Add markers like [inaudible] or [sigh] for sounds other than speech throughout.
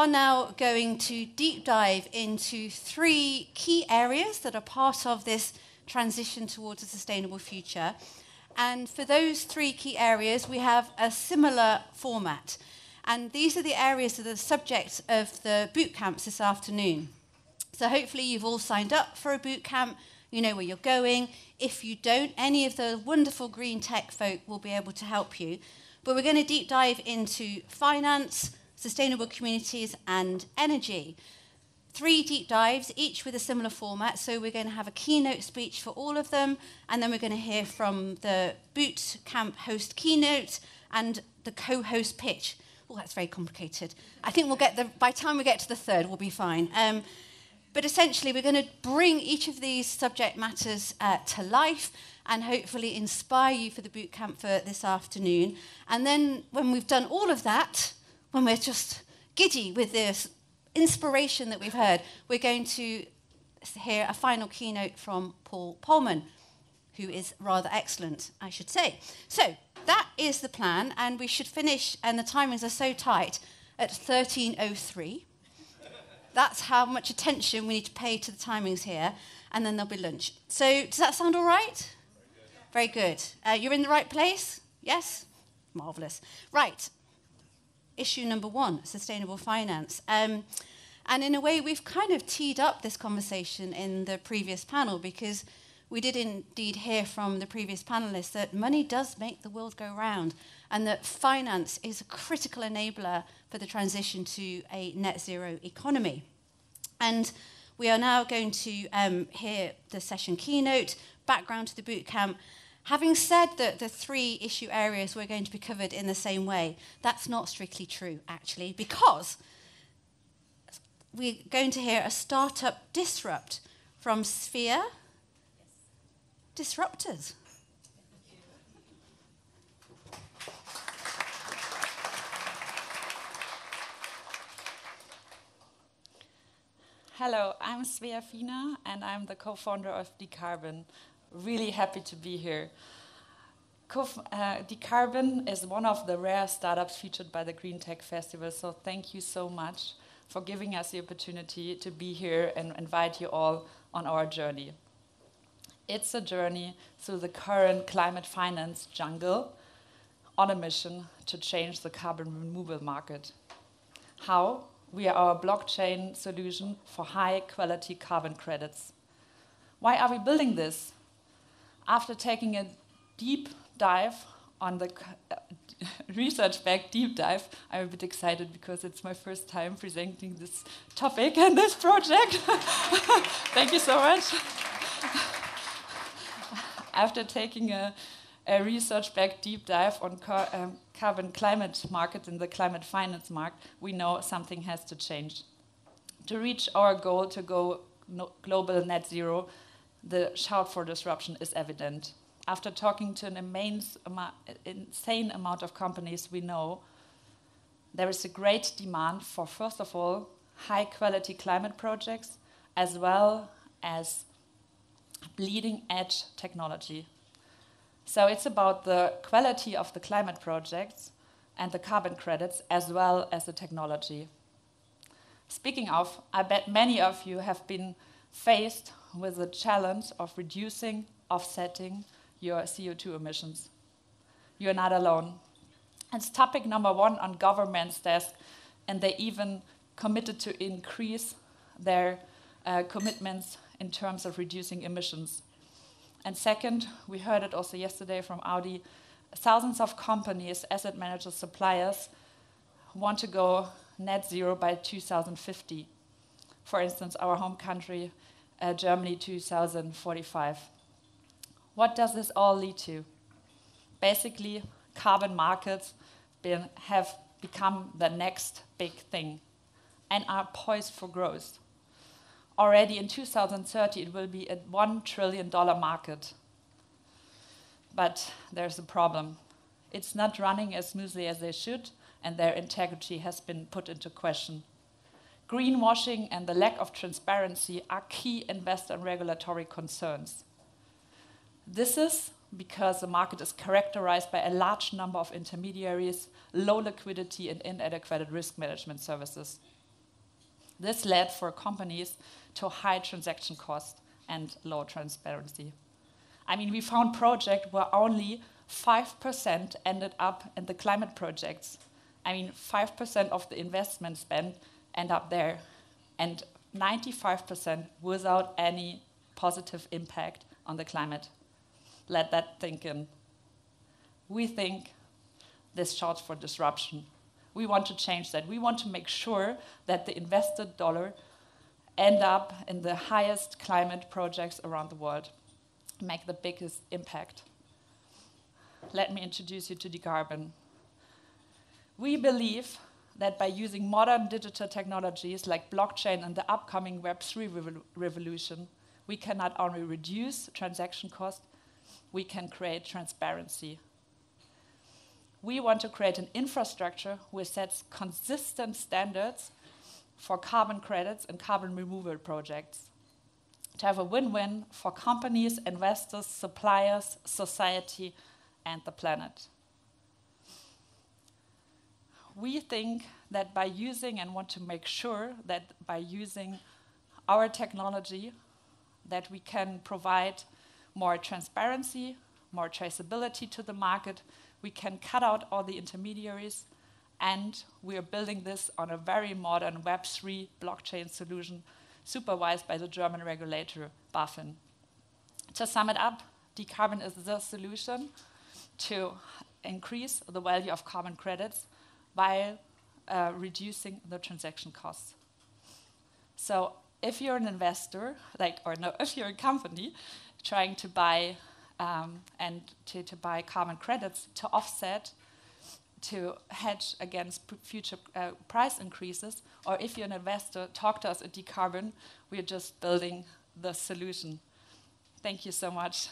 are now going to deep dive into three key areas that are part of this transition towards a sustainable future. And for those three key areas, we have a similar format. And these are the areas that are the subject of the boot camps this afternoon. So hopefully you've all signed up for a boot camp, you know where you're going. If you don't, any of the wonderful green tech folk will be able to help you. But we're going to deep dive into finance, sustainable communities, and energy. Three deep dives, each with a similar format. So we're going to have a keynote speech for all of them, and then we're going to hear from the boot camp host keynote and the co-host pitch. Oh, that's very complicated. I think we'll get the by the time we get to the third, we'll be fine. Um, but essentially, we're going to bring each of these subject matters uh, to life and hopefully inspire you for the boot camp for this afternoon. And then, when we've done all of that, when we're just giddy with this inspiration that we've heard, we're going to hear a final keynote from Paul Polman, who is rather excellent, I should say. So, that is the plan, and we should finish, and the timings are so tight, at 13.03. That's how much attention we need to pay to the timings here, and then there'll be lunch. So, does that sound all right? Very good. Uh, you're in the right place? Yes? Marvellous. Right. Issue number one sustainable finance. Um, and in a way, we've kind of teed up this conversation in the previous panel because we did indeed hear from the previous panelists that money does make the world go round and that finance is a critical enabler for the transition to a net zero economy. And we are now going to um, hear the session keynote, background to the bootcamp. Having said that the three issue areas were going to be covered in the same way, that's not strictly true, actually, because we're going to hear a startup disrupt from Sphere Disruptors. Hello, I'm Svea Fina and I'm the co founder of Dekarbon. Really happy to be here. Co uh, Dekarbon is one of the rare startups featured by the Greentech Festival, so thank you so much for giving us the opportunity to be here and invite you all on our journey. It's a journey through the current climate finance jungle on a mission to change the carbon removal market. How? We are a blockchain solution for high quality carbon credits. Why are we building this? After taking a deep dive on the uh, [laughs] research back deep dive, I'm a bit excited because it's my first time presenting this topic and this project. [laughs] Thank you so much. [laughs] After taking a, a research back deep dive on car, um, carbon climate market and the climate finance market, we know something has to change. To reach our goal to go no global net zero, the shout for disruption is evident after talking to an immense, insane amount of companies, we know there is a great demand for, first of all, high quality climate projects as well as bleeding edge technology. So it's about the quality of the climate projects and the carbon credits as well as the technology. Speaking of, I bet many of you have been faced with the challenge of reducing, offsetting, your CO2 emissions. You're not alone. It's topic number one on government's desk, and they even committed to increase their uh, commitments in terms of reducing emissions. And second, we heard it also yesterday from Audi, thousands of companies, asset managers, suppliers want to go net zero by 2050. For instance, our home country, uh, Germany, 2045. What does this all lead to? Basically, carbon markets been, have become the next big thing and are poised for growth. Already in 2030, it will be a $1 trillion market. But there's a problem. It's not running as smoothly as they should, and their integrity has been put into question. Greenwashing and the lack of transparency are key investor and regulatory concerns. This is because the market is characterized by a large number of intermediaries, low liquidity, and inadequate risk management services. This led for companies to high transaction costs and low transparency. I mean, we found projects where only 5% ended up in the climate projects. I mean, 5% of the investment spent end up there, and 95% without any positive impact on the climate. Let that sink in. We think this shouts for disruption. We want to change that. We want to make sure that the invested dollar end up in the highest climate projects around the world, make the biggest impact. Let me introduce you to Dekarbon. We believe that by using modern digital technologies like blockchain and the upcoming Web3 revol revolution, we can not only reduce transaction costs, we can create transparency. We want to create an infrastructure which sets consistent standards for carbon credits and carbon removal projects to have a win-win for companies, investors, suppliers, society, and the planet. We think that by using and want to make sure that by using our technology, that we can provide more transparency, more traceability to the market, we can cut out all the intermediaries, and we are building this on a very modern Web3 blockchain solution supervised by the German regulator, BaFin. To sum it up, Dekarbon is the solution to increase the value of carbon credits while uh, reducing the transaction costs. So if you're an investor, like, or no, [laughs] if you're a company trying to buy um, and to, to buy carbon credits to offset to hedge against future uh, price increases, or if you're an investor, talk to us at Dekarbon. We're just building the solution. Thank you so much.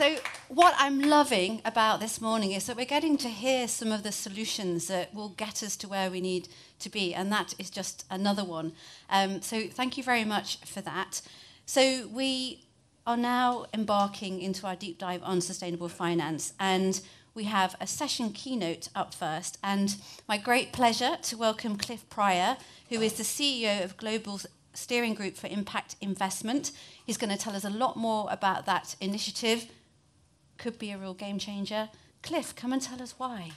So, what I'm loving about this morning is that we're getting to hear some of the solutions that will get us to where we need to be, and that is just another one. Um, so, thank you very much for that. So, we are now embarking into our deep dive on sustainable finance, and we have a session keynote up first. And my great pleasure to welcome Cliff Prior, who is the CEO of Global Steering Group for Impact Investment. He's going to tell us a lot more about that initiative could be a real game changer. Cliff, come and tell us why.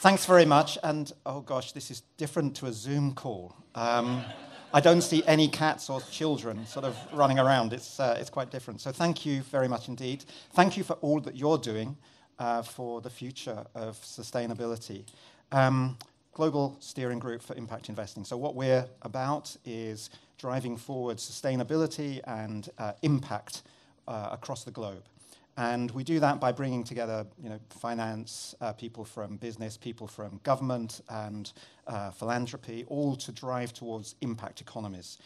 Thanks very much. And oh gosh, this is different to a Zoom call. Um, I don't see any cats or children sort of running around. It's, uh, it's quite different. So thank you very much indeed. Thank you for all that you're doing uh, for the future of sustainability. Um, Global Steering Group for Impact Investing. So, what we're about is driving forward sustainability and uh, impact uh, across the globe. And we do that by bringing together you know, finance, uh, people from business, people from government, and uh, philanthropy, all to drive towards impact economies.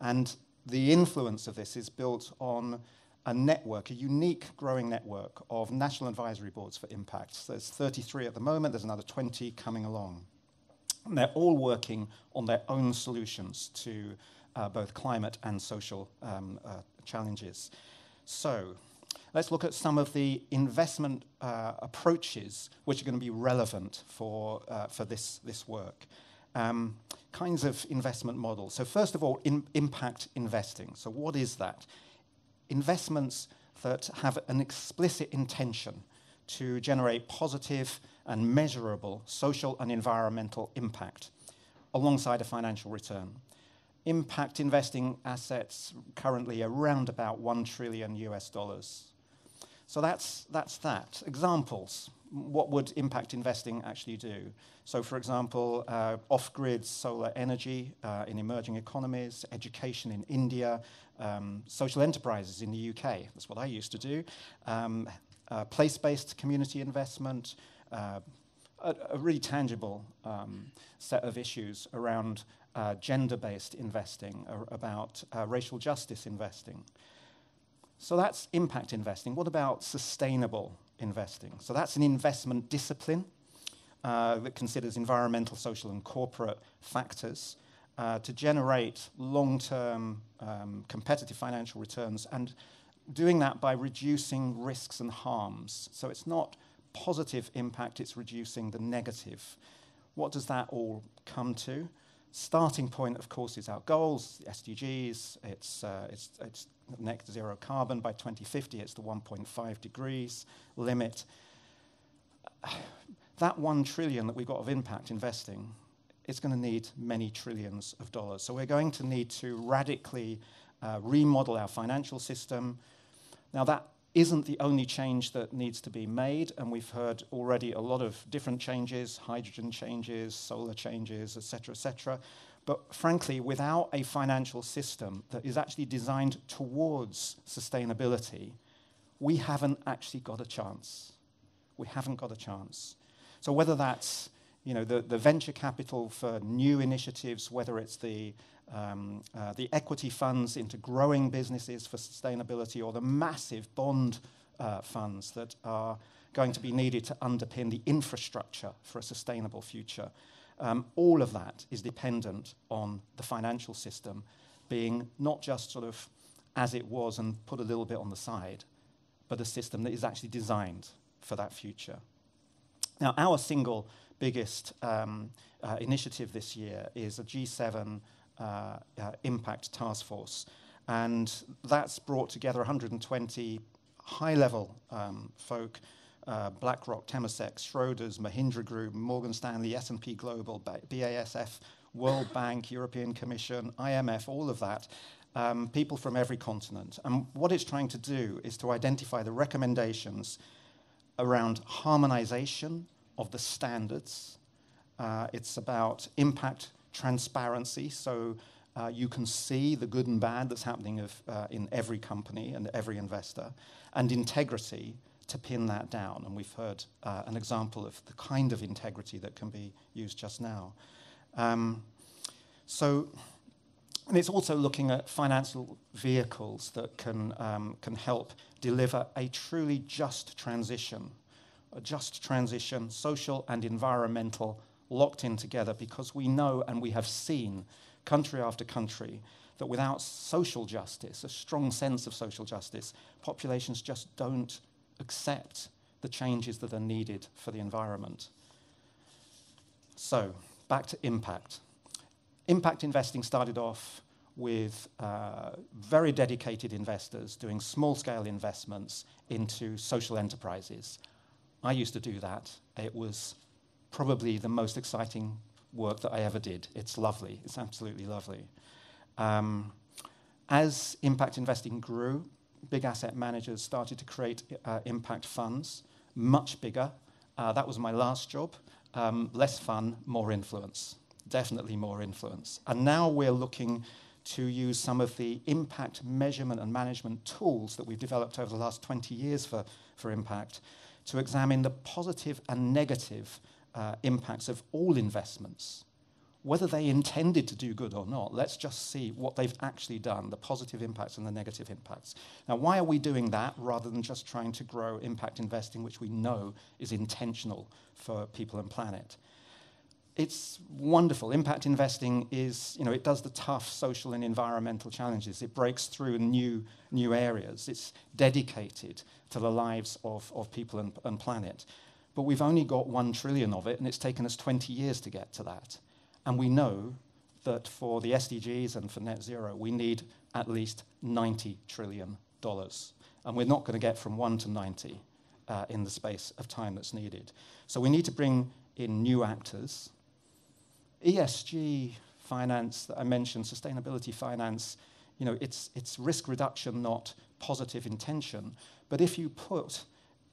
And the influence of this is built on a network, a unique growing network of national advisory boards for impact. There's 33 at the moment, there's another 20 coming along. And they're all working on their own solutions to uh, both climate and social um, uh, challenges. So, let's look at some of the investment uh, approaches which are going to be relevant for, uh, for this, this work. Um, kinds of investment models. So, first of all, in impact investing. So, what is that? Investments that have an explicit intention to generate positive and measurable social and environmental impact alongside a financial return. Impact investing assets currently around about 1 trillion US dollars. So that's, that's that. Examples. What would impact investing actually do? So, for example, uh, off grid solar energy uh, in emerging economies, education in India, um, social enterprises in the UK. That's what I used to do. Um, uh, place based community investment, uh, a, a, really tangible um, set of issues around uh, gender based investing, about uh, racial justice investing. So that's impact investing. What about sustainable investing? So that's an investment discipline uh, that considers environmental, social, and corporate factors. Uh, to generate long term um, competitive financial returns and doing that by reducing risks and harms. So it's not positive impact, it's reducing the negative. What does that all come to? Starting point, of course, is our goals, the SDGs. It's, uh, it's, it's net zero carbon by 2050. It's the 1.5 degrees limit. [sighs] That one trillion that we've got of impact investing, it's going to need many trillions of dollars. So we're going to need to radically uh, remodel our financial system. Now, that isn't the only change that needs to be made, and we've heard already a lot of different changes hydrogen changes, solar changes, etc., etc. But frankly, without a financial system that is actually designed towards sustainability, we haven't actually got a chance. We haven't got a chance. So whether that's you know, the, the venture capital for new initiatives, whether it's the um, uh, the equity funds into growing businesses for sustainability or the massive bond uh, funds that are going to be needed to underpin the infrastructure for a sustainable future. Um, all of that is dependent on the financial system being not just sort of as it was and put a little bit on the side, but a system that is actually designed for that future. Now, our single biggest um, uh, initiative this year is a G7 uh, uh, impact task force. And that's brought together 120 high level um, folk uh, BlackRock, Temasek, Schroders, Mahindra Group, Morgan Stanley, S&P Global, BASF, World Bank, European Commission, IMF, all of that, um, people from every continent. And what it's trying to do is to identify the recommendations around harmonization of the standards. Uh, it's about impact transparency, so uh, you can see the good and bad that's happening of, uh, in every company and every investor, and integrity to pin that down. And we've heard uh, an example of the kind of integrity that can be used just now. Um, so, and it's also looking at financial vehicles that can, um, can help deliver a truly just transition, a just transition, social and environmental locked in together because we know and we have seen, country after country, that without social justice, a strong sense of social justice, populations just don't accept the changes that are needed for the environment. So, back to impact. Impact investing started off with uh, very dedicated investors doing small scale investments into social enterprises. I used to do that. It was probably the most exciting work that I ever did. It's lovely. It's absolutely lovely. Um, as impact investing grew, big asset managers started to create uh, impact funds, much bigger. Uh, that was my last job. Um, less fun, more influence. Definitely more influence. And now we're looking to use some of the impact measurement and management tools that we've developed over the last 20 years for, for impact to examine the positive and negative uh, impacts of all investments, whether they intended to do good or not. Let's just see what they've actually done, the positive impacts and the negative impacts. Now, why are we doing that rather than just trying to grow impact investing, which we know is intentional for people and planet? It's wonderful. Impact investing is, you know, it does the tough social and environmental challenges. It breaks through new, new areas. It's dedicated to the lives of, of people and, and planet. But we've only got one trillion of it, and it's taken us 20 years to get to that. And we know that for the SDGs and for net zero, we need at least 90 trillion dollars. And we're not going to get from one to 90 uh, in the space of time that's needed. So we need to bring in new actors. ESG finance that I mentioned, sustainability finance, you know, it's, it's risk reduction, not positive intention. But if you put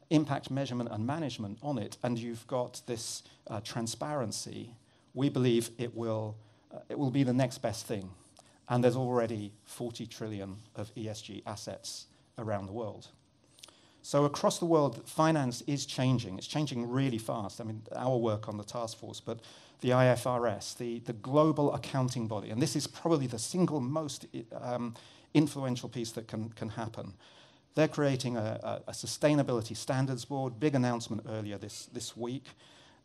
impact measurement and management on it, and you've got this uh, transparency, we believe it will, uh, it will be the next best thing. And there's already 40 trillion of ESG assets around the world. So across the world, finance is changing. It's changing really fast. I mean, our work on the task force, but the IFRS, the, the global accounting body, and this is probably the single most um, influential piece that can, can happen. They're creating a, a, a, sustainability standards board, big announcement earlier this, this week.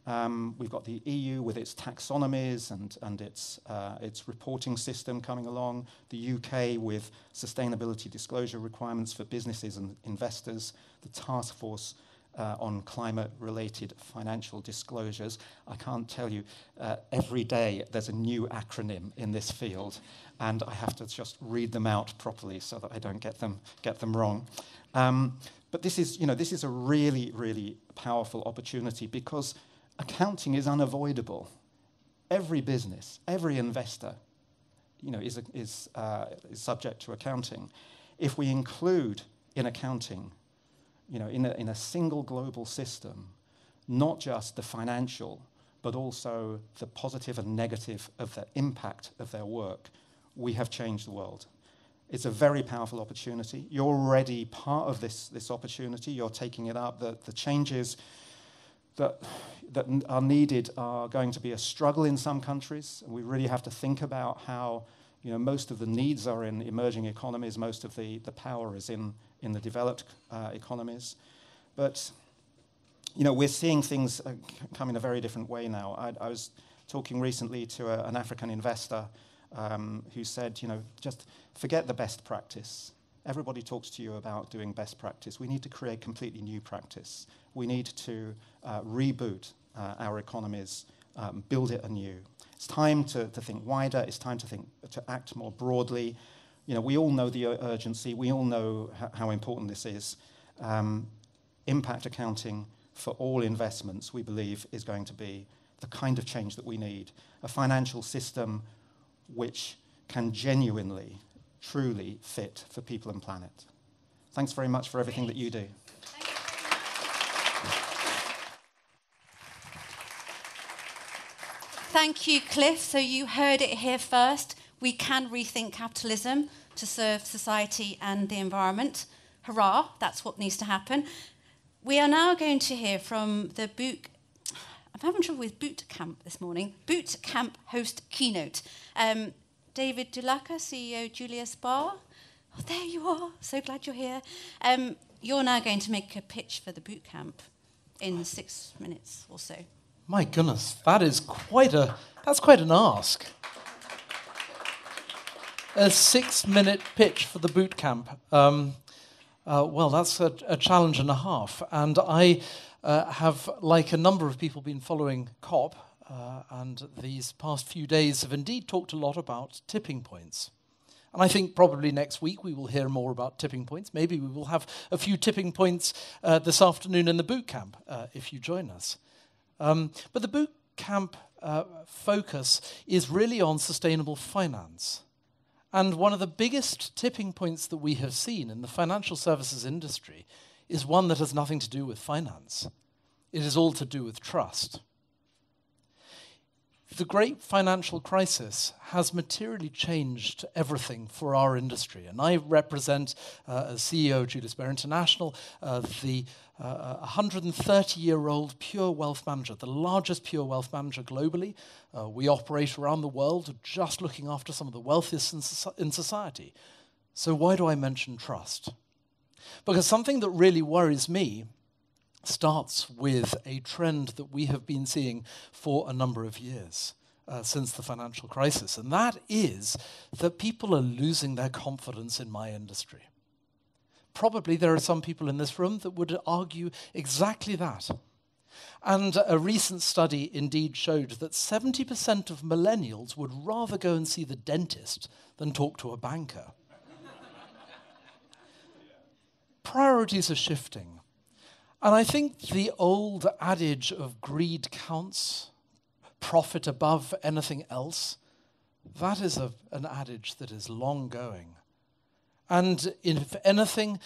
Um, we've got the EU with its taxonomies and, and its, uh, its reporting system coming along, the UK with sustainability disclosure requirements for businesses and investors, the task force uh, on climate related financial disclosures. I can't tell you, uh, every day there's a new acronym in this field, and I have to just read them out properly so that I don't get them, get them wrong. Um, but this is, you know, this is a really, really powerful opportunity because accounting is unavoidable. Every business, every investor, you know, is, is, uh, is subject to accounting. If we include in accounting, you know, in a, in a single global system, not just the financial, but also the positive and negative of the impact of their work, we have changed the world. It's a very powerful opportunity. You're already part of this, this opportunity. You're taking it up. The, the changes that, that are needed are going to be a struggle in some countries. We really have to think about how you know, most of the needs are in emerging economies, most of the, the power is in, in the developed uh, economies. But you know, we're seeing things uh, come in a very different way now. I, I was talking recently to a, an African investor um, who said, you know, just forget the best practice. Everybody talks to you about doing best practice. We need to create completely new practice. We need to uh, reboot uh, our economies, um, build it anew. It's time to, to think wider. It's time to think to act more broadly. You know, we all know the urgency. We all know how important this is. Um, impact accounting for all investments, we believe, is going to be the kind of change that we need. A financial system which can genuinely, truly fit for people and planet. Thanks very much for everything that you do. Thank you, Cliff. So you heard it here first. We can rethink capitalism to serve society and the environment. Hurrah, that's what needs to happen. We are now going to hear from the boot I'm having trouble with boot camp this morning. Boot camp host keynote. Um, David Durlacher, CEO Julius Baer. Oh, there you are. So glad you're here. Um, you're now going to make a pitch for the boot camp in six minutes or so. My goodness, that is quite a that's quite an ask. A six-minute pitch for the boot camp. Um, uh, well, that's a, a, challenge and a half, and I uh, have, like a number of people, been following COP, uh, and these past few days have indeed talked a lot about tipping points. And I think probably next week we will hear more about tipping points. Maybe we will have a few tipping points uh, this afternoon in the boot camp uh, if you join us. Um, but the boot camp uh, focus is really on sustainable finance. And one of the biggest tipping points that we have seen in the financial services industry is one that has nothing to do with finance. It is all to do with trust. The great financial crisis has materially changed everything for our industry. And I represent, uh, as CEO of Julius Baer International, uh, the 130 uh, year old pure wealth manager, the largest pure wealth manager globally. Uh, we operate around the world just looking after some of the wealthiest in, so- in society. So, why do I mention trust? Because something that really worries me starts with a trend that we have been seeing for a number of years. Uh, since the financial crisis, and that is that people are losing their confidence in my industry. Probably there are some people in this room that would argue exactly that. And a recent study indeed showed that 70% of millennials would rather go and see the dentist than talk to a banker. Priorities are shifting. And I think the old adage of greed counts, profit above anything else, that is a, an adage that is long going. And if anything,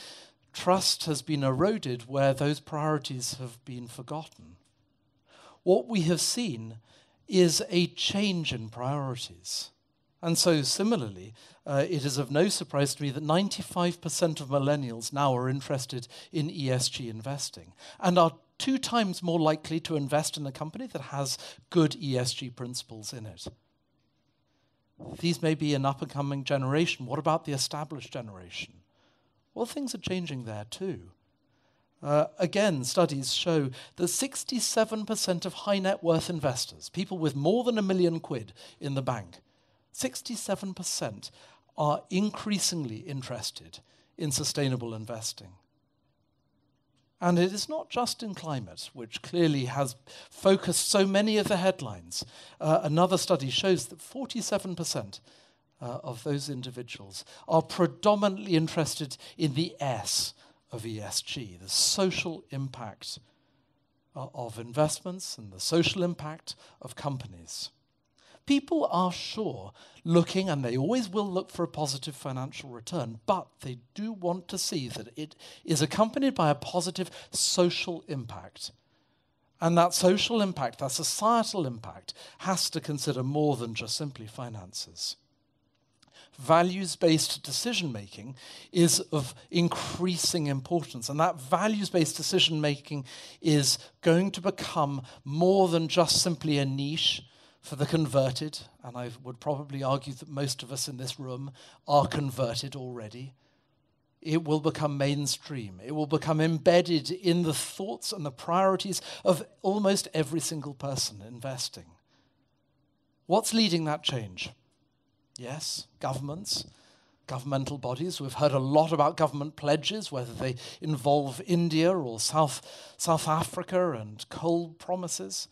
trust has been eroded where those priorities have been forgotten. What we have seen is a change in priorities. And so, similarly, uh, it is of no surprise to me that 95% of millennials now are interested in ESG investing and are two times more likely to invest in a company that has good ESG principles in it. These may be an up and coming generation. What about the established generation? Well, things are changing there too. Uh, again, studies show that 67% of high net worth investors, people with more than a million quid in the bank, 67% are increasingly interested in sustainable investing. And it is not just in climate, which clearly has focused so many of the headlines. Uh, another study shows that 47% uh, of those individuals are predominantly interested in the S of ESG, the social impact uh, of investments and the social impact of companies. People are sure looking, and they always will look for a positive financial return, but they do want to see that it is accompanied by a positive social impact. And that social impact, that societal impact, has to consider more than just simply finances values based decision making is of increasing importance. And that values based decision making is going to become more than just simply a niche for the converted. And I would probably argue that most of us in this room are converted already. It will become mainstream. It will become embedded in the thoughts and the priorities of almost every single person investing. What's leading that change? Yes, governments, governmental bodies. We've heard a lot about government pledges, whether they involve India or South, South Africa and coal promises.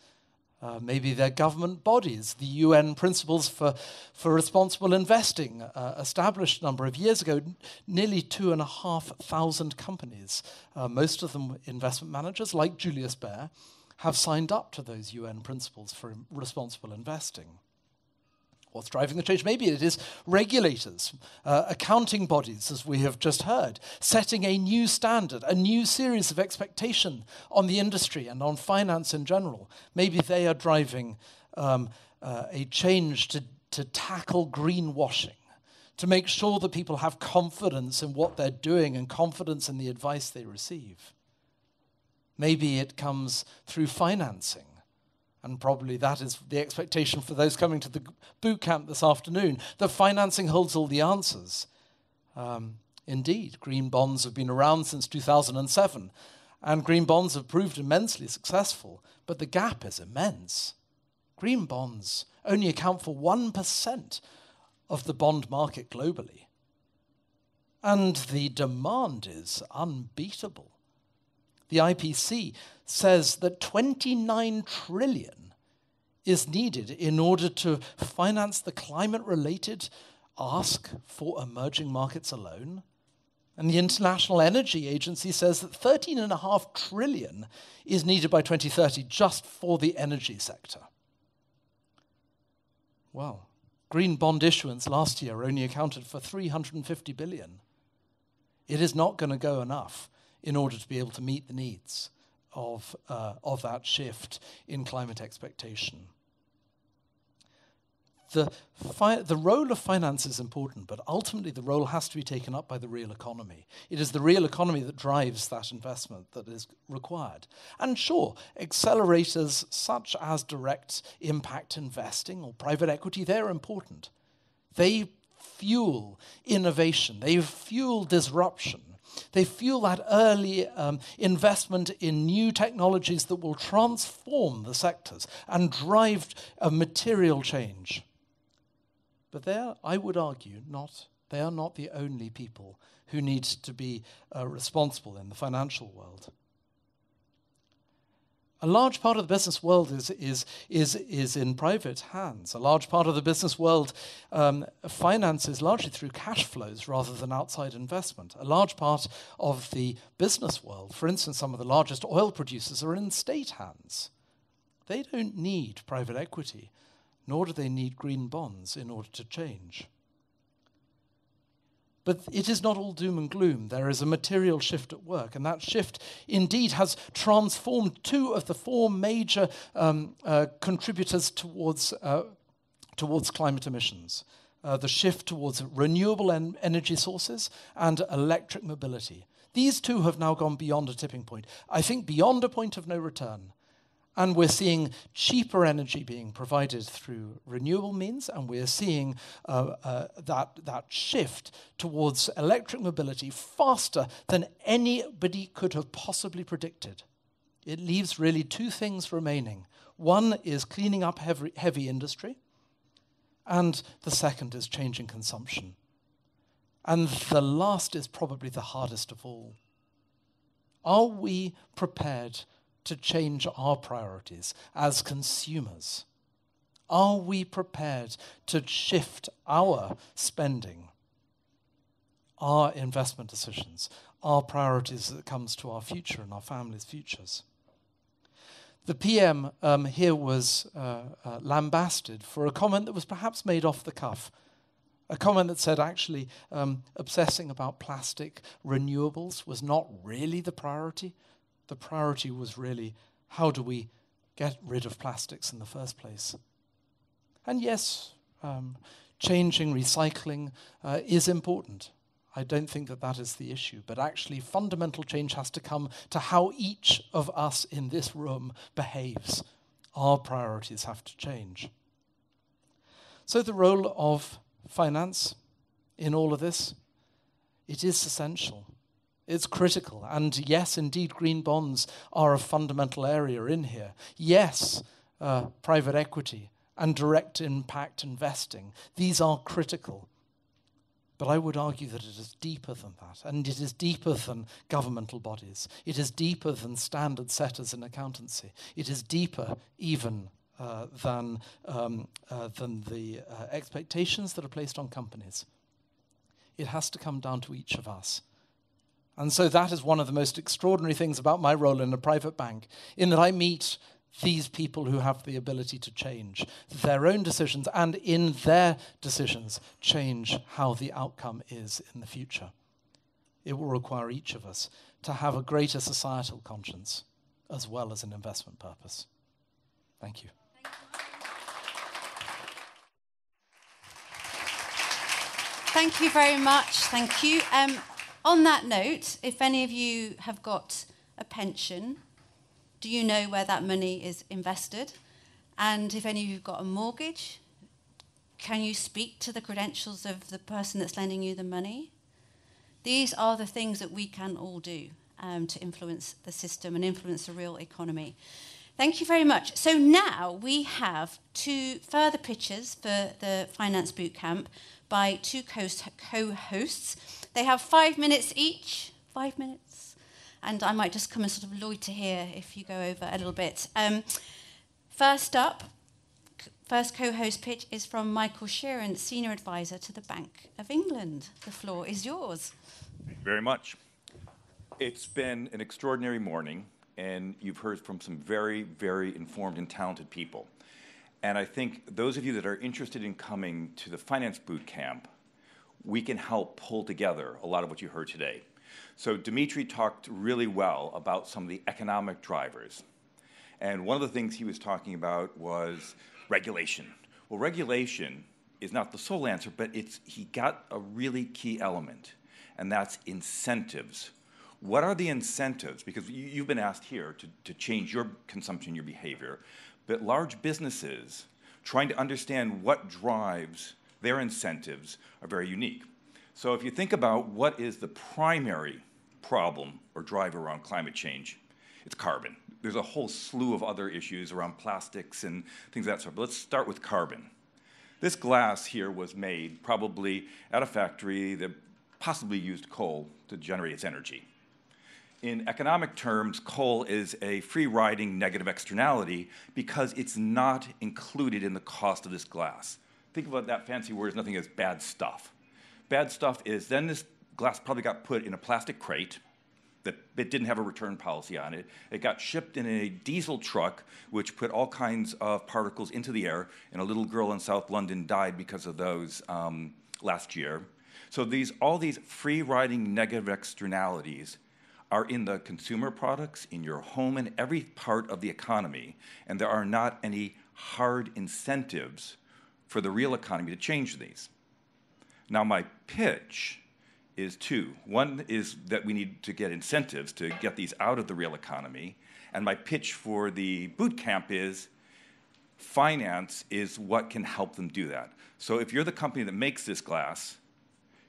Uh, maybe they're government bodies. The UN Principles for, for Responsible Investing, uh, established a number of years ago, nearly two and a half thousand companies, uh, most of them investment managers like Julius Baer, have signed up to those UN Principles for Responsible Investing. What's driving the change? Maybe it is regulators, uh, accounting bodies, as we have just heard, setting a new standard, a new series of expectation on the industry and on finance in general. Maybe they are driving um, uh, a change to, to tackle greenwashing, to make sure that people have confidence in what they're doing and confidence in the advice they receive. Maybe it comes through financing and probably that is the expectation for those coming to the boot camp this afternoon, that financing holds all the answers. Um, indeed, green bonds have been around since 2007, and green bonds have proved immensely successful, but the gap is immense. Green bonds only account for 1% of the bond market globally. And the demand is unbeatable. The IFC says that 29 trillion is needed in order to finance the climate related ask for emerging markets alone. And the International Energy Agency says that 13.5 trillion is needed by 2030 just for the energy sector. Well, green bond issuance last year only accounted for 350 billion. It is not going to go enough in order to be able to meet the needs of, uh, of that shift in climate expectation. The, fi- the role of finance is important, but ultimately the role has to be taken up by the real economy. It is the real economy that drives that investment that is required. And sure, accelerators such as direct impact investing or private equity, they're important. They fuel innovation, they fuel disruption. They fuel that early um, investment in new technologies that will transform the sectors and drive a material change. But they're, I would argue, not, they are not the only people who need to be uh, responsible in the financial world. A large part of the business world is, is, is, is in private hands. A large part of the business world um, finances largely through cash flows rather than outside investment. A large part of the business world, for instance, some of the largest oil producers are in state hands. They don't need private equity, nor do they need green bonds in order to change. But it is not all doom and gloom. There is a material shift at work, and that shift indeed has transformed two of the four major um, uh, contributors towards, uh, towards climate emissions. Uh, the shift towards renewable en- energy sources and electric mobility. These two have now gone beyond a tipping point. I think beyond a point of no return. And we're seeing cheaper energy being provided through renewable means, and we're seeing uh, uh, that, that shift towards electric mobility faster than anybody could have possibly predicted. It leaves really two things remaining. One is cleaning up heavy, heavy industry, and the second is changing consumption. And the last is probably the hardest of all. Are we prepared to change our priorities as consumers? Are we prepared to shift our spending, our investment decisions, our priorities it comes to our future and our families' futures? The PM um, here was uh, uh, lambasted for a comment that was perhaps made off the cuff. A comment that said actually um, obsessing about plastic renewables was not really the priority. The priority was really how do we get rid of plastics in the first place? And yes, um, changing, recycling uh, is important. I don't think that that is the issue, but actually, fundamental change has to come to how each of us in this room behaves. Our priorities have to change. So, the role of finance in all of this, it is essential. It's critical. And yes, indeed, green bonds are a fundamental area in here. Yes, uh, private equity and direct impact investing, these are critical. But I would argue that it is deeper than that, and it is deeper than governmental bodies. It is deeper than standard setters in accountancy. It is deeper even uh, than, um, uh, than the uh, expectations that are placed on companies. It has to come down to each of us. And so that is one of the most extraordinary things about my role in a private bank, in that I meet these people who have the ability to change their own decisions and in their decisions change how the outcome is in the future. It will require each of us to have a greater societal conscience as well as an investment purpose. Thank you. Thank you very much. Thank you. Um, on that note, if any of you have got a pension, do you know where that money is invested? And if any of you have got a mortgage, can you speak to the credentials of the person that's lending you the money? These are the things that we can all do um, to influence the system and influence the real economy. Thank you very much. So now we have two further pitches for the Finance Bootcamp by two co-hosts. They have five minutes each. Five minutes and I might just come and sort of loiter here if you go over a little bit. Um, first up, first co-host pitch is from Michael Sheren, Senior Advisor to the Bank of England. The floor is yours. Thank you very much. It's been an extraordinary morning, and you've heard from some very, very informed and talented people. And I think those of you that are interested in coming to the Finance Boot Camp, we can help pull together a lot of what you heard today. So Dimitri talked really well about some of the economic drivers. And one of the things he was talking about was regulation. Well, regulation is not the sole answer, but it's, he got a really key element, and that's incentives. What are the incentives? Because you, you've been asked here to, to change your consumption, your behavior, but large businesses trying to understand what drives their incentives are very unique. So if you think about what is the primary problem or driver around climate change, it's carbon. There's a whole slew of other issues around plastics and things of that sort. But let's start with carbon. This glass here was made probably at a factory that possibly used coal to generate its energy. In economic terms, coal is a free riding negative externality because it's not included in the cost of this glass. Think about that fancy word as nothing as bad stuff. Bad stuff is then this glass probably got put in a plastic crate that it didn't have a return policy on it. It got shipped in a diesel truck, which put all kinds of particles into the air, and a little girl in South London died because of those um, last year. So these, all these free riding negative externalities are in the consumer products, in your home, in every part of the economy, and there are not any hard incentives for the real economy to change these. Now, my pitch is two. One is that we need to get incentives to get these out of the real economy. And my pitch for the boot camp is finance is what can help them do that. So if you're the company that makes this glass,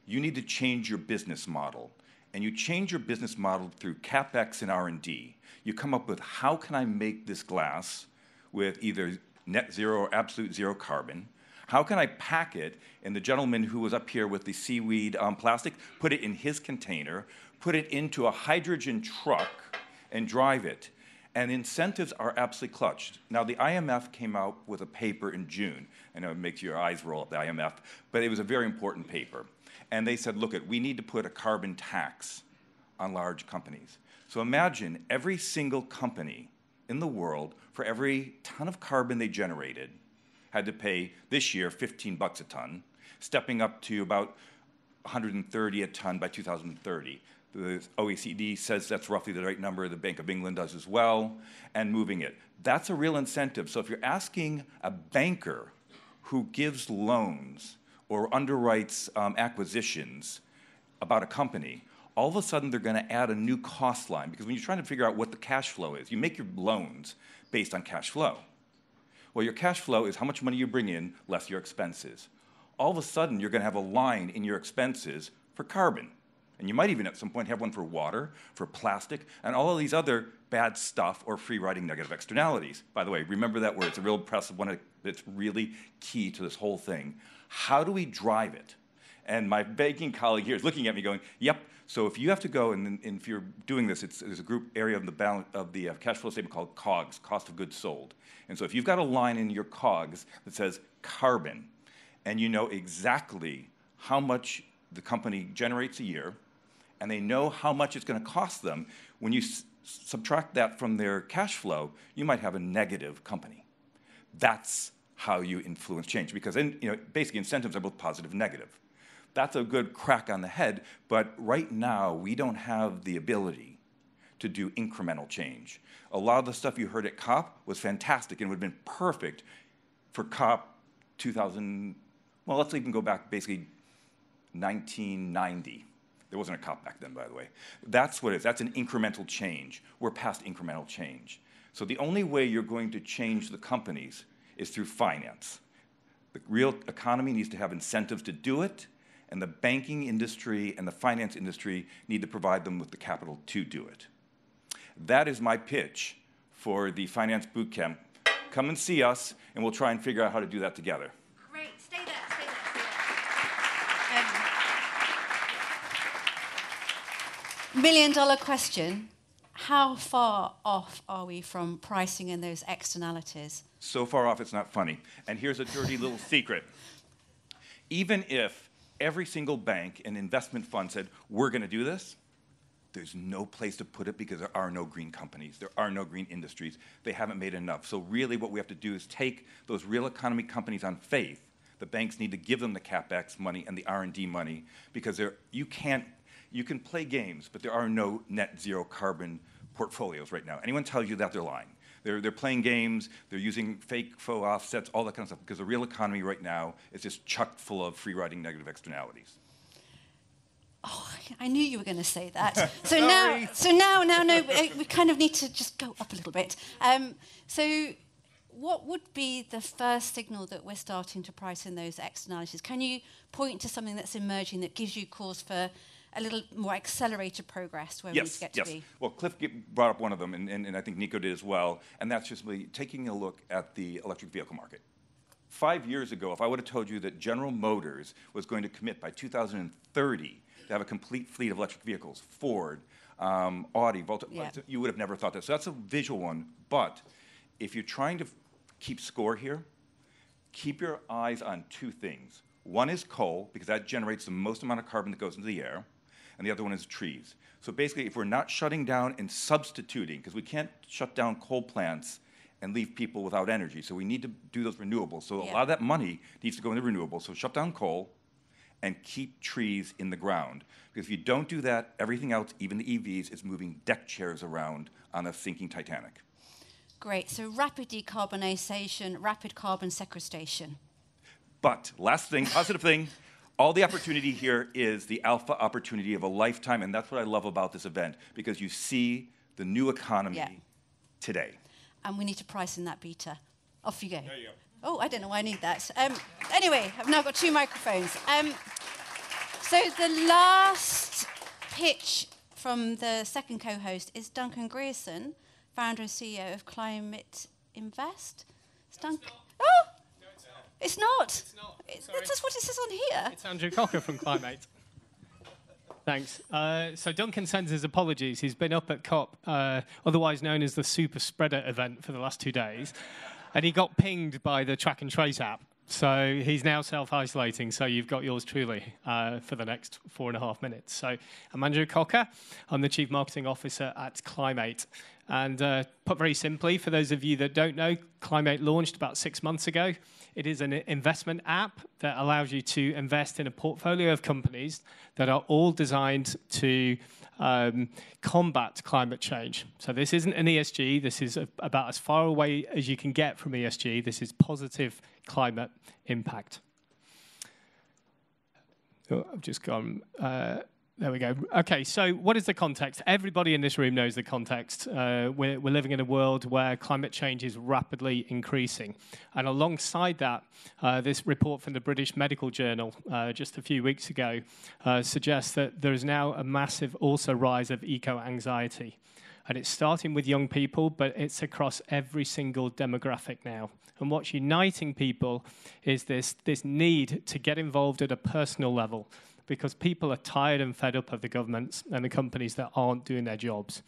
you need to change your business model. And you change your business model through capex and R&D. You come up with how can I make this glass with either net zero or absolute zero carbon? How can I pack it? And the gentleman who was up here with the seaweed um, plastic put it in his container, put it into a hydrogen truck, and drive it. And incentives are absolutely clutched. Now, the IMF came out with a paper in June. I know it makes your eyes roll up, the IMF, but it was a very important paper. And they said, look, at we need to put a carbon tax on large companies. So imagine every single company in the world, for every ton of carbon they generated, had to pay this year 15 bucks a ton, stepping up to about 130 a ton by 2030. The OECD says that's roughly the right number. The Bank of England does as well, and moving it. That's a real incentive. So if you're asking a banker who gives loans or underwrites um, acquisitions about a company, all of a sudden they're going to add a new cost line because when you're trying to figure out what the cash flow is, you make your loans based on cash flow. Well, your cash flow is how much money you bring in less your expenses. All of a sudden, you're going to have a line in your expenses for carbon. And you might even at some point have one for water, for plastic, and all of these other bad stuff or free riding negative externalities. By the way, remember that word. It's a real impressive one that's really key to this whole thing. How do we drive it? And my banking colleague here is looking at me going, yep. So if you have to go, and, and if you're doing this, there's a group area of the, balance, of the uh, cash flow statement called COGS, cost of goods sold. And so if you've got a line in your COGS that says carbon, and you know exactly how much the company generates a year, and they know how much it's going to cost them, when you subtract that from their cash flow, you might have a negative company. That's how you influence change, because in, you know, basically incentives are both positive and negative. That's a good crack on the head, but right now we don't have the ability to do incremental change. A lot of the stuff you heard at COP was fantastic and would have been perfect for COP 2000, well, let's even go back basically 1990. There wasn't a COP back then, by the way. That's what it is. That's an incremental change. We're past incremental change. So the only way you're going to change the companies is through finance. The real economy needs to have incentives to do it, and the banking industry and the finance industry need to provide them with the capital to do it. That is my pitch for the Finance Bootcamp. Come and see us, and we'll try and figure out how to do that together. Great. Stay there. Stay there. Stay there. Um, million dollar question. How far off are we from pricing in those externalities? So far off, it's not funny. And here's a dirty little secret. Even if every single bank and investment fund said, we're going to do this, there's no place to put it because there are no green companies. There are no green industries. They haven't made enough. So really what we have to do is take those real economy companies on faith. The banks need to give them the capex money and the R&D money because you can't you can play games, but there are no net zero carbon portfolios right now. Anyone tells you that they're lying. They're, they're playing games, they're using fake faux offsets, all that kind of stuff, because the real economy right now is just chock full of free riding negative externalities. Oh, I knew you were going to say that. [laughs] So now, so now, now, no, we kind of need to just go up a little bit. Um, so, what would be the first signal that we're starting to price in those externalities? Can you point to something that's emerging that gives you cause for a little more accelerated progress where yes, we need to get yes. to be? Well, Cliff brought up one of them, and, and, and I think Nico did as well, and that's just really taking a look at the electric vehicle market. Five years ago, if I would have told you that General Motors was going to commit by 2030 to have a complete fleet of electric vehicles, Ford, um, Audi, Volvo, Yeah. you would have never thought that. So that's a visual one. But if you're trying to keep score here, keep your eyes on two things. One is coal, because that generates the most amount of carbon that goes into the air, and the other one is trees. So basically, if we're not shutting down and substituting, because we can't shut down coal plants and leave people without energy, so we need to do those renewables. So a lot of that money needs to go into renewables. So shut down coal and keep trees in the ground. Because if you don't do that, everything else, even the EVs, is moving deck chairs around on a sinking Titanic. Great. So rapid decarbonisation, rapid carbon sequestration. But last thing, [laughs] positive thing, All the opportunity here is the alpha opportunity of a lifetime, and that's what I love about this event because you see the new economy Yeah. today. And we need to price in that beta. Off you go. There you go. Oh, I don't know why I need that. Um, anyway, I've now got two microphones. Um, so the last pitch from the second co-host is Duncan Grierson, founder and CEO of Clim8 Invest. It's Duncan. Oh, it's not. It's not. That's what it says on here. It's Andrew Cocker from Clim8. [laughs] Thanks. Uh, so Duncan sends his apologies. He's been up at COP, uh, otherwise known as the Super Spreader event, for the last two days, and he got pinged by the Track and Trace app. So he's now self-isolating. So you've got yours truly uh, for the next four and a half minutes. So I'm Andrew Cocker. I'm the Chief Marketing Officer at Clim8. And uh, put very simply, for those of you that don't know, Clim8 launched about six months ago. It is an investment app that allows you to invest in a portfolio of companies that are all designed to um, combat climate change. So this isn't an ESG. This is a, about as far away as you can get from ESG. This is positive climate impact. Oh, I've just gone. Uh, there we go. Okay, so what is the context? Everybody in this room knows the context. Uh, we're, we're living in a world where climate change is rapidly increasing. And alongside that, uh, this report from the British Medical Journal uh, just a few weeks ago uh, suggests that there is now a massive also rise of eco anxiety. And it's starting with young people, but it's across every single demographic now. And what's uniting people is this, this need to get involved at a personal level because people are tired and fed up of the governments and the companies that aren't doing their jobs.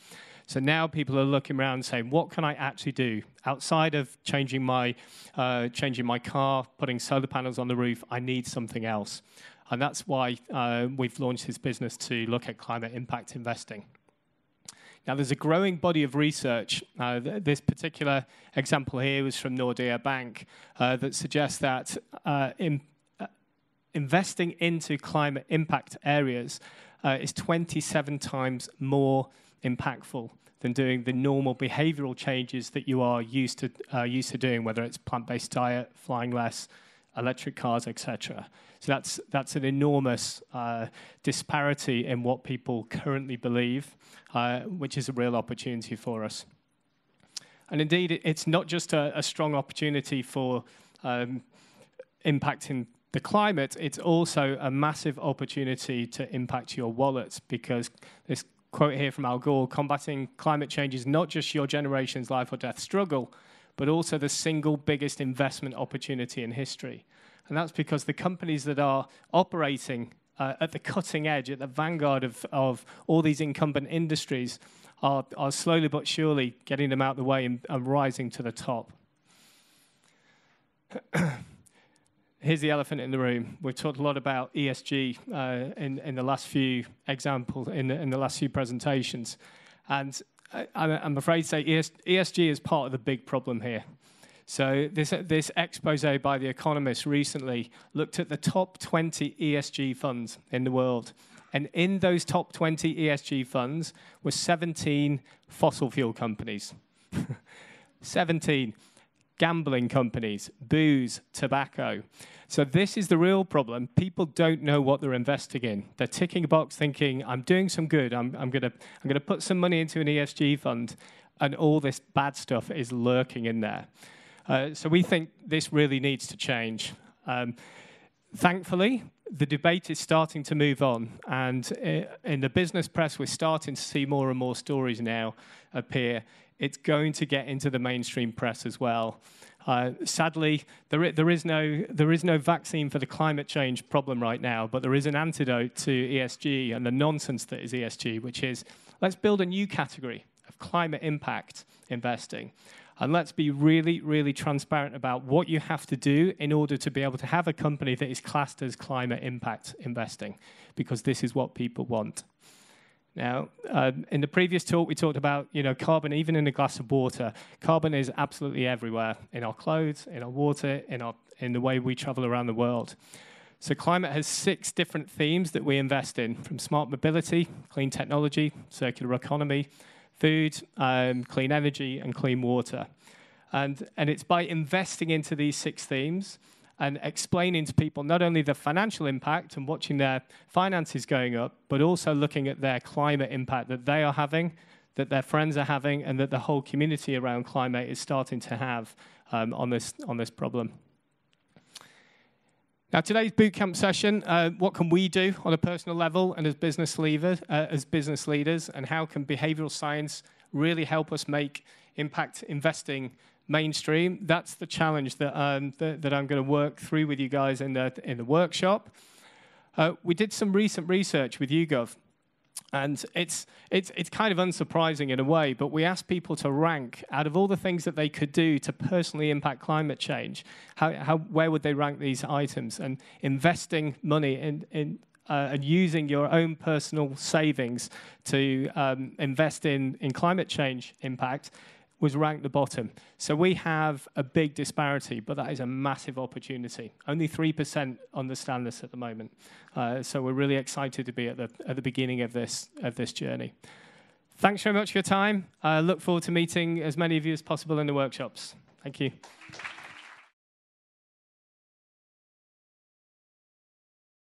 So now people are looking around saying, what can I actually do outside of changing my, uh, changing my car, putting solar panels on the roof? I need something else. And that's why uh, we've launched this business to look at climate impact investing. Now, there's a growing body of research. Uh, th- this particular example here was from Nordea Bank uh, that suggests that in, uh, investing into climate impact areas uh, is 27 times more impactful than doing the normal behavioral changes that you are used to, uh, used to doing, whether it's plant-based diet, flying less, electric cars, etc. So that's that's an enormous uh, disparity in what people currently believe, uh, which is a real opportunity for us. And indeed, it's not just a, a strong opportunity for um, impacting the climate; it's also a massive opportunity to impact your wallets because this quote here from Al Gore: "Combating climate change is not just your generation's life or death struggle." but also the single biggest investment opportunity in history. And that's because the companies that are operating uh, at the cutting edge, at the vanguard of, of all these incumbent industries, are, are slowly but surely getting them out of the way and, and rising to the top. [clears throat] Here's the elephant in the room. We've talked a lot about ESG uh, in, in the last few examples, in, in the last few presentations. And I, I'm afraid to say ESG is part of the big problem here. So this, this expose by The Economist recently looked at the top 20 ESG funds in the world. And in those top 20 ESG funds were 17 fossil fuel companies. [laughs] 17 gambling companies, booze, tobacco. So this is the real problem. People don't know what they're investing in. They're ticking a box thinking, I'm doing some good. I'm, I'm going to I'm gonna put some money into an ESG fund. And all this bad stuff is lurking in there. Uh, so we think this really needs to change. Um, thankfully, the debate is starting to move on. And uh, in the business press, we're starting to see more and more stories now appear. It's going to get into the mainstream press as well. Uh, sadly, there, there, is no, there is no vaccine for the climate change problem right now, but there is an antidote to ESG and the nonsense that is ESG, which is let's build a new category of climate impact investing. And let's be really, really transparent about what you have to do in order to be able to have a company that is classed as climate impact investing, because this is what people want. Now, um, in the previous talk, we talked about you know carbon, even in a glass of water. Carbon is absolutely everywhere in our clothes, in our water, in our in the way we travel around the world. So, climate has six different themes that we invest in: from smart mobility, clean technology, circular economy, food, um, clean energy, and clean water. And and it's by investing into these six themes and explaining to people not only the financial impact and watching their finances going up, but also looking at their climate impact that they are having, that their friends are having, and that the whole community around climate is starting to have um, on, this, on this problem. Now, today's bootcamp session, uh, what can we do on a personal level and as business, leader, uh, as business leaders, and how can behavioral science really help us make impact investing mainstream? That's the challenge that, um, that, that, I'm going to work through with you guys in the, in the workshop. Uh, we did some recent research with YouGov, and it's, it's, it's kind of unsurprising in a way, but we asked people to rank out of all the things that they could do to personally impact climate change, how, how, where would they rank these items? And investing money in, in uh, and using your own personal savings to um, invest in, in climate change impact was ranked the bottom. So we have a big disparity, but that is a massive opportunity. Only 3% understand this at the moment. Uh, so we're really excited to be at the, at the beginning of this, of this journey. Thanks very much for your time. I uh, look forward to meeting as many of you as possible in the workshops. Thank you.